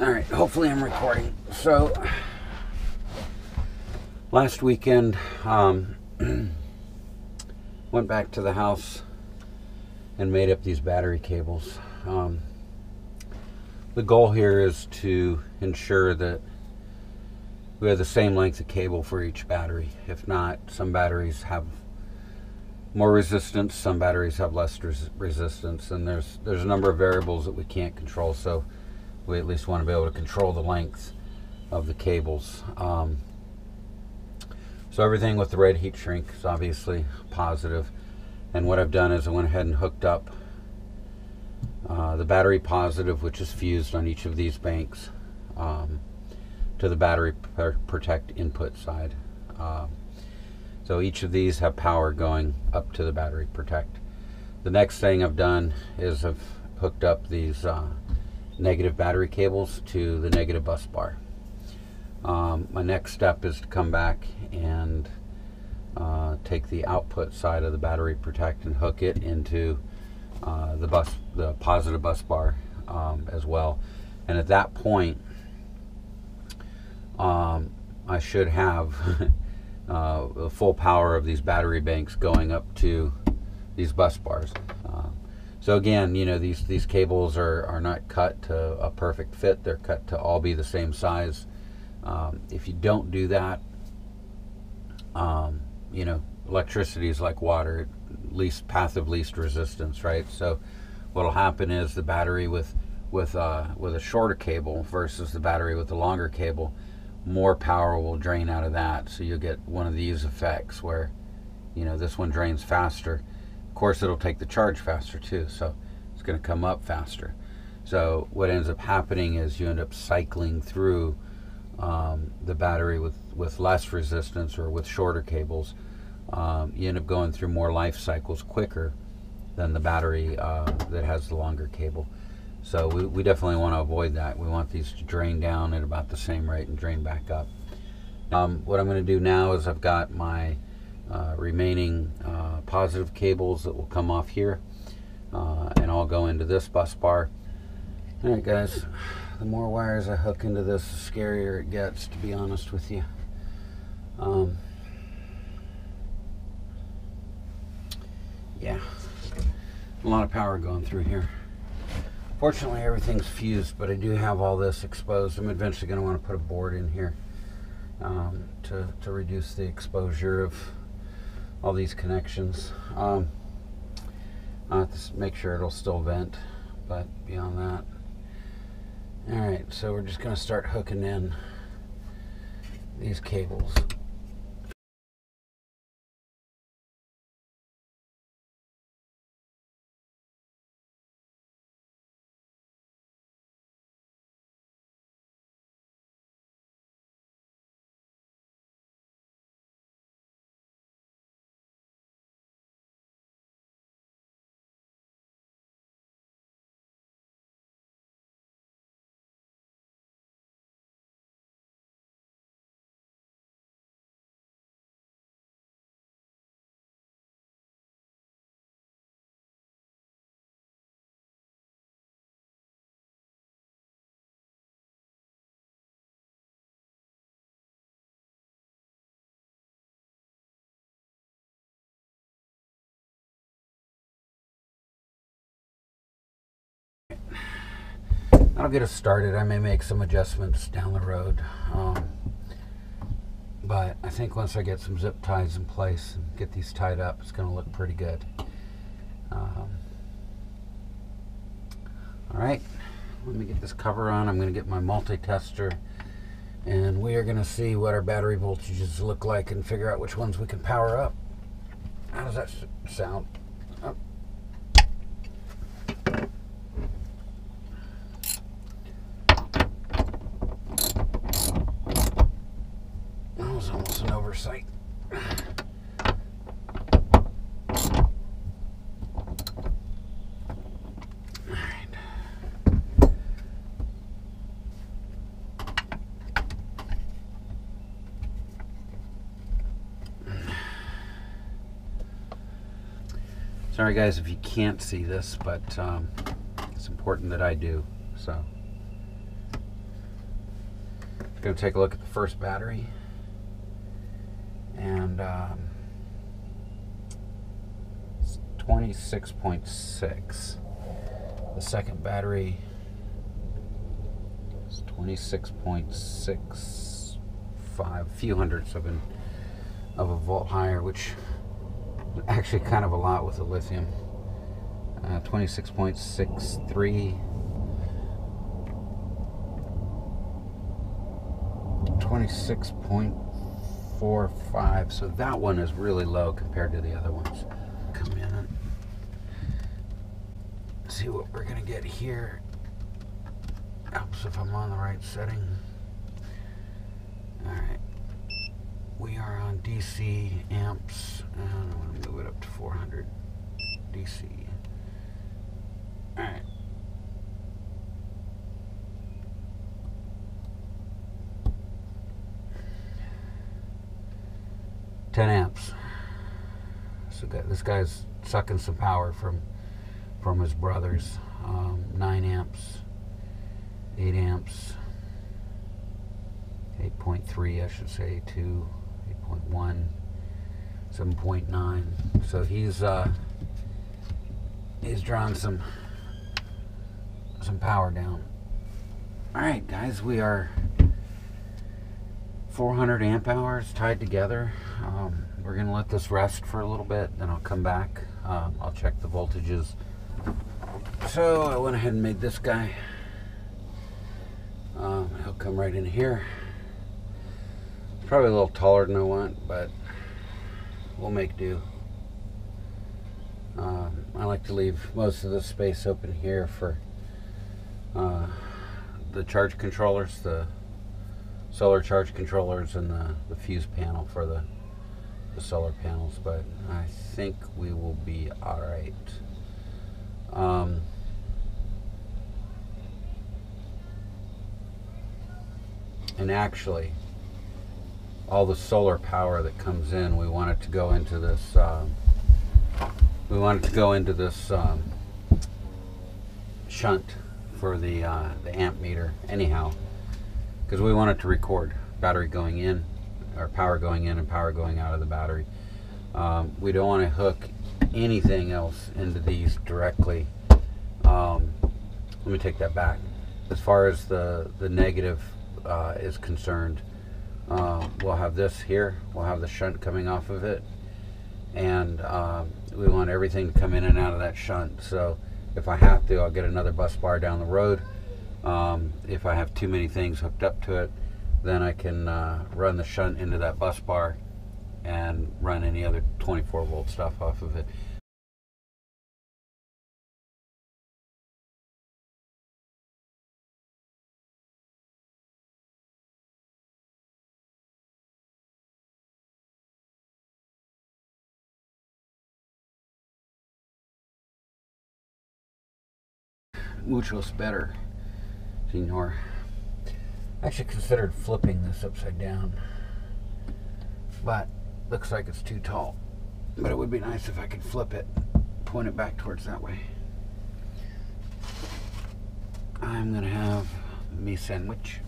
All right, hopefully I'm recording. So, last weekend, um, went back to the house and made up these battery cables. Um, the goal here is to ensure that we have the same length of cable for each battery. If not, some batteries have more resistance, some batteries have less res resistance, and there's there's a number of variables that we can't control. So we at least want to be able to control the length of the cables. Um, so everything with the red heat shrink is obviously positive. And what I've done is I went ahead and hooked up uh, the battery positive, which is fused on each of these banks, um, to the battery protect input side. Uh, so each of these have power going up to the battery protect. The next thing I've done is I've hooked up these uh, negative battery cables to the negative bus bar. Um, my next step is to come back and uh, take the output side of the battery protect and hook it into uh, the bus, the positive bus bar um, as well. And at that point, um, I should have uh, the full power of these battery banks going up to these bus bars. So again, you know, these, these cables are, are not cut to a perfect fit. They're cut to all be the same size. Um, if you don't do that, um, you know, electricity is like water, least path of least resistance, right? So what'll happen is the battery with with uh, with a shorter cable versus the battery with a longer cable, more power will drain out of that. So you'll get one of these effects where, you know, this one drains faster course, it'll take the charge faster too, so it's going to come up faster. So what ends up happening is you end up cycling through um, the battery with, with less resistance or with shorter cables. Um, you end up going through more life cycles quicker than the battery uh, that has the longer cable. So we, we definitely want to avoid that. We want these to drain down at about the same rate and drain back up. Um, what I'm going to do now is I've got my remaining uh, positive cables that will come off here uh, and all go into this bus bar. Alright guys, the more wires I hook into this, the scarier it gets, to be honest with you. Um, yeah, a lot of power going through here. Fortunately, everything's fused, but I do have all this exposed. I'm eventually going to want to put a board in here um, to, to reduce the exposure of all these connections. Um, i have to make sure it'll still vent, but beyond that. Alright, so we're just going to start hooking in these cables. That'll get us started. I may make some adjustments down the road. Um, but I think once I get some zip ties in place and get these tied up, it's going to look pretty good. Um, all right, let me get this cover on. I'm going to get my multi-tester and we are going to see what our battery voltages look like and figure out which ones we can power up. How does that sound? Sorry guys if you can't see this, but um, it's important that I do, so. Going to take a look at the first battery. And um, 26.6. The second battery is 26.65, a few hundredths of an of a volt higher, which actually kind of a lot with the lithium. Uh, 26.63. 26.45 so that one is really low compared to the other ones. Come in. And see what we're gonna get here. Helps if I'm on the right setting. All right. We are on DC amps and I'm gonna move it up to 400 DC all right 10 amps. So this guy's sucking some power from from his brothers. Um, 9 amps, 8 amps, 8.3 I should say, 2, 8.1, 7.9. So he's uh, he's drawing some some power down. All right, guys, we are 400 amp hours tied together. Um, we're going to let this rest for a little bit, then I'll come back. Um, I'll check the voltages. So I went ahead and made this guy. Um, he'll come right in here. Probably a little taller than I want, but we'll make do. Um, I like to leave most of the space open here for uh, the charge controllers, the solar charge controllers and the, the fuse panel for the, the solar panels, but I think we will be all right. Um, and actually, all the solar power that comes in, we want it to go into this. Uh, we want it to go into this um, shunt for the uh, the amp meter. Anyhow, because we want it to record battery going in or power going in and power going out of the battery. Um, we don't want to hook anything else into these directly. Um, let me take that back. As far as the, the negative uh, is concerned, uh, we'll have this here. We'll have the shunt coming off of it. And um, we want everything to come in and out of that shunt. So if I have to, I'll get another bus bar down the road um, if I have too many things hooked up to it, then I can uh, run the shunt into that bus bar and run any other 24 volt stuff off of it. Muchos better. Senor. I actually considered flipping this upside down, but looks like it's too tall. But it would be nice if I could flip it, point it back towards that way. I'm gonna have me sandwich.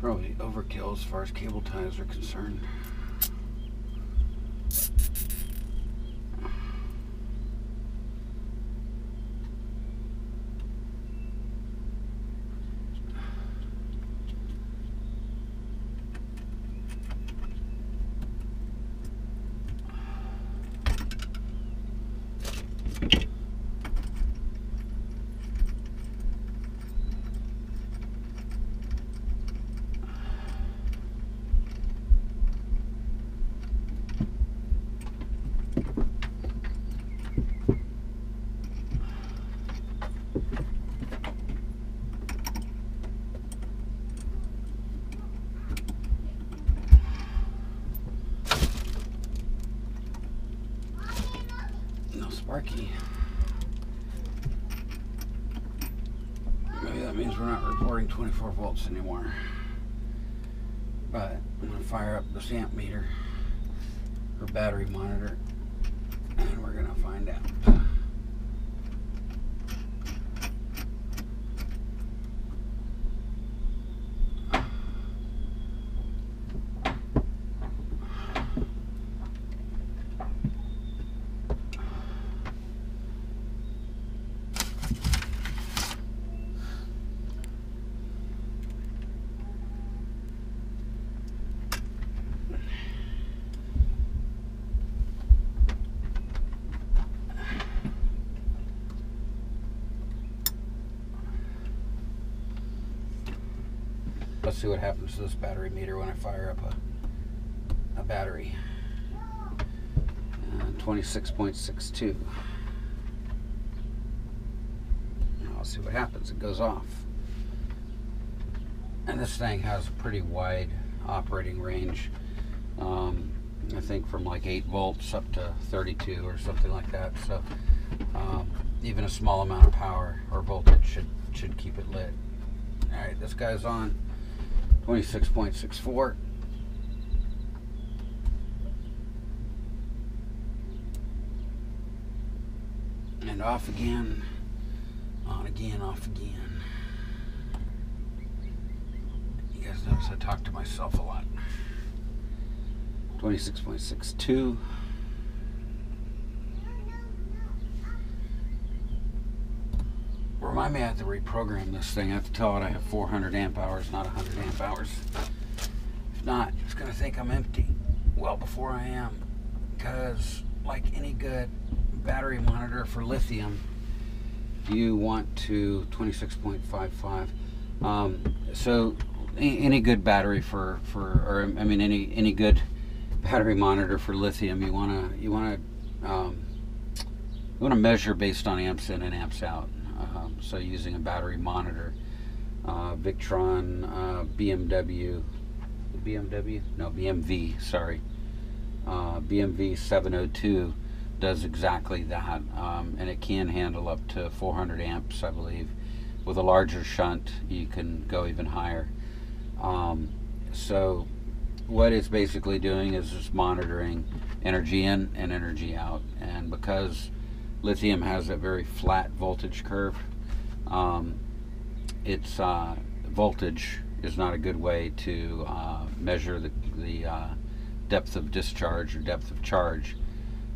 Probably overkill as far as cable ties are concerned. Maybe that means we're not reporting 24 volts anymore. But I'm going to fire up this amp meter or battery monitor and we're going to find out. See what happens to this battery meter when I fire up a, a battery. Uh, 26.62. I'll see what happens. It goes off. And this thing has a pretty wide operating range. Um, I think from like 8 volts up to 32 or something like that. So um, even a small amount of power or voltage should should keep it lit. All right, this guy's on. 26.64. And off again, on again, off again. You guys notice I talk to myself a lot. 26.62. Remind may have to reprogram this thing. I have to tell it I have 400 amp hours, not 100 amp hours. If not, it's going to think I'm empty well before I am. Because, like any good battery monitor for lithium, you want to 26.55. Um, so, any good battery for, for, or I mean, any any good battery monitor for lithium, you want to you want to um, you want to measure based on amps in and amps out. Um, so using a battery monitor, uh, Victron, uh, BMW, BMW, no BMV, sorry, uh, BMV 702 does exactly that, um, and it can handle up to 400 amps, I believe. With a larger shunt, you can go even higher. Um, so what it's basically doing is just monitoring energy in and energy out, and because lithium has a very flat voltage curve. Um, its uh, voltage is not a good way to uh, measure the, the uh, depth of discharge or depth of charge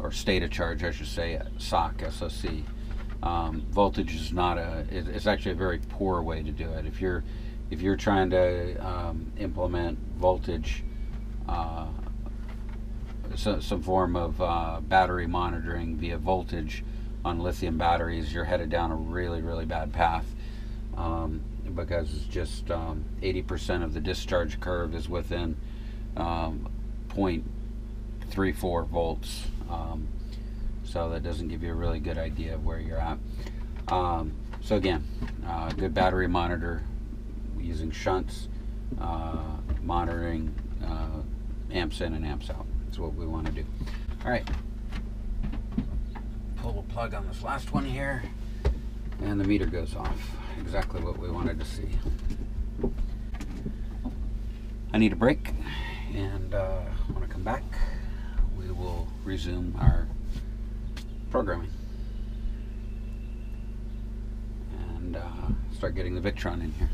or state of charge, I should say, SOC, SOC. Um, voltage is not a, it's actually a very poor way to do it. If you're, if you're trying to um, implement voltage uh, so, some form of uh, battery monitoring via voltage on lithium batteries, you're headed down a really, really bad path um, because it's just 80% um, of the discharge curve is within um, 0.34 volts. Um, so that doesn't give you a really good idea of where you're at. So again, uh, good battery monitor using shunts, uh, monitoring uh, amps in and amps out. What we want to do. All right. Pull the plug on this last one here, and the meter goes off. Exactly what we wanted to see. I need a break, and uh, when I come back, we will resume our programming and uh, start getting the Victron in here.